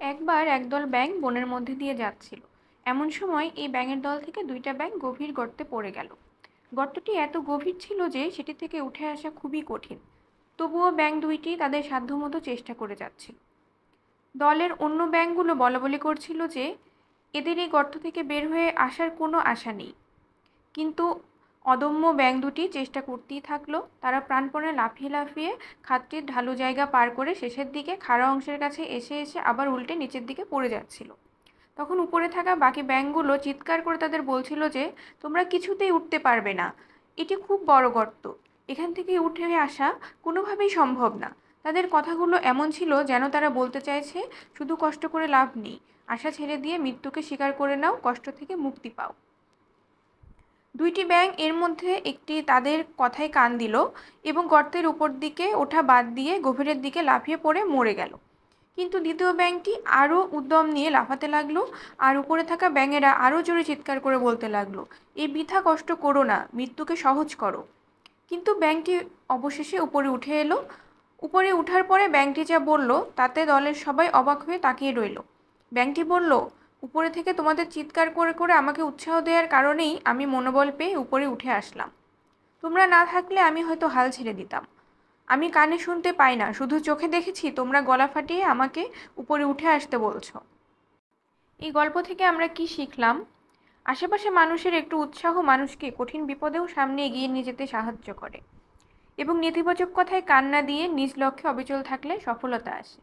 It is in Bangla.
একবার একদল ব্যাঙ বনের মধ্যে দিয়ে যাচ্ছিল। এমন সময় এই ব্যাঙের দল থেকে দুইটা ব্যাঙ গভীর গর্তে পড়ে গেল। গর্তটি এত গভীর ছিল যে সেটি থেকে উঠে আসা খুবই কঠিন। তবুও ব্যাঙ দুইটি তাদের সাধ্যমতো চেষ্টা করে যাচ্ছিল দলের অন্য ব্যাঙগুলো বলাবলি করছিল যে, এদের এই গর্ত থেকে বের হয়ে আসার কোনো আশা নেই। কিন্তু অদম্য ব্যাঙ দুটি চেষ্টা করতেই থাকল। তারা প্রাণপণে লাফিয়ে লাফিয়ে খাতটির ঢালু জায়গা পার করে শেষের দিকে খাড়া অংশের কাছে এসে এসে আবার উল্টে নিচের দিকে পড়ে যাচ্ছিল। তখন উপরে থাকা বাকি ব্যাঙগুলো চিৎকার করে তাদের বলছিল যে, তোমরা কিছুতেই উঠতে পারবে না। এটি খুব বড় গর্ত। এখান থেকে উঠে আসা কোনোভাবেই সম্ভব না। তাদের কথাগুলো এমন ছিল যেন তারা বলতে চাইছে, শুধু কষ্ট করে লাভ নেই। আশা ছেড়ে দিয়ে মৃত্যুকে স্বীকার করে নাও, কষ্ট থেকে মুক্তি পাও। দুইটি ব্যাঙ এর মধ্যে একটি তাদের কথায় কান দিল এবং গর্তের উপর দিকে ওঠা বাদ দিয়ে গভীরের দিকে লাফিয়ে পড়ে মরে গেল। কিন্তু দ্বিতীয় ব্যাঙটি আরও উদ্যম নিয়ে লাফাতে লাগল আর উপরে থাকা ব্যাঙেরা আরও জোরে চিৎকার করে বলতে লাগল, এই বৃথা কষ্ট করো না, মৃত্যুকে সহজ করো। কিন্তু ব্যাঙটি অবশেষে উপরে উঠে এলো। উপরে উঠার পরে ব্যাঙটি যা বলল, তাতে দলের সবাই অবাক হয়ে তাকিয়ে রইল। ব্যাঙটি বলল উপরে থেকে তোমাদের চিৎকার করে করে আমাকে উৎসাহ দেওয়ার কারণেই আমি মনোবল পেয়ে উপরে উঠে আসলাম। তোমরা না থাকলে আমি হয়তো হাল ছেড়ে দিতাম। আমি কানে শুনতে পাই না, শুধু চোখে দেখেছি তোমরা গলা ফাটিয়ে আমাকে উপরে উঠে আসতে বলছো। এই গল্প থেকে আমরা কি শিখলাম? আশেপাশে মানুষের একটু উৎসাহ মানুষকে কঠিন বিপদেও সামনে এগিয়ে নিয়ে যেতে সাহায্য করে। এবং নেতিবাচক কথায় কান্না দিয়ে নিজ লক্ষ্যে অবিচল থাকলে সফলতা আসে।